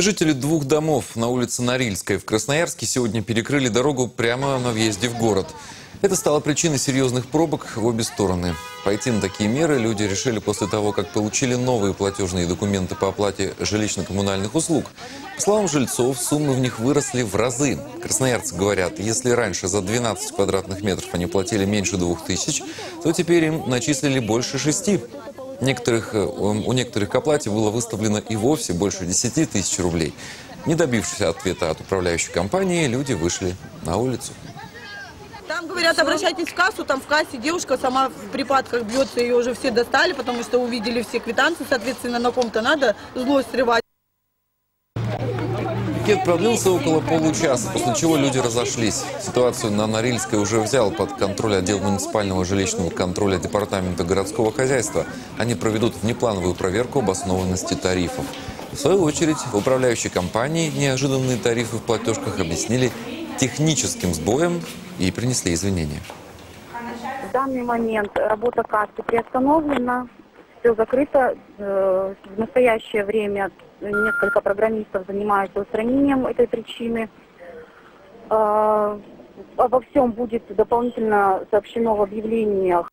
Жители двух домов на улице Норильской в Красноярске сегодня перекрыли дорогу прямо на въезде в город. Это стало причиной серьезных пробок в обе стороны. Пойти на такие меры люди решили после того, как получили новые платежные документы по оплате жилищно-коммунальных услуг. По словам жильцов, суммы в них выросли в разы. Красноярцы говорят, если раньше за 12 квадратных метров они платили меньше двух тысяч, то теперь им начислили больше шести. Некоторых, э, у некоторых к оплате было выставлено и вовсе больше 10 тысяч рублей. Не добившись ответа от управляющей компании, люди вышли на улицу. Там говорят, обращайтесь в кассу, там в кассе девушка сама в припадках бьется, ее уже все достали, потому что увидели все квитанции, соответственно, на ком-то надо злость срывать. Пикет продлился около получаса, после чего люди разошлись. Ситуацию на Норильской уже взял под контроль отдел муниципального жилищного контроля Департамента городского хозяйства. Они проведут внеплановую проверку обоснованности тарифов. В свою очередь, в управляющей компании неожиданные тарифы в платежках объяснили техническим сбоем и принесли извинения. В данный момент работа кассы приостановлена, все закрыто. Э, В настоящее время несколько программистов занимаются устранением этой причины. Э, Обо всем будет дополнительно сообщено в объявлениях